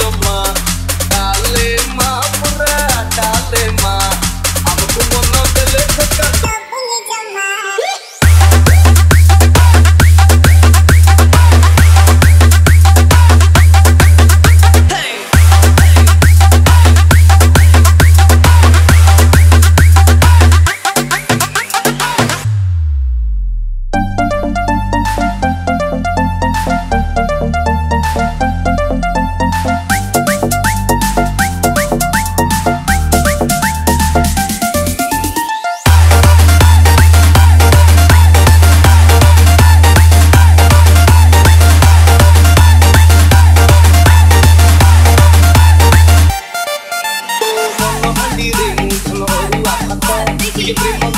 of mine. get it.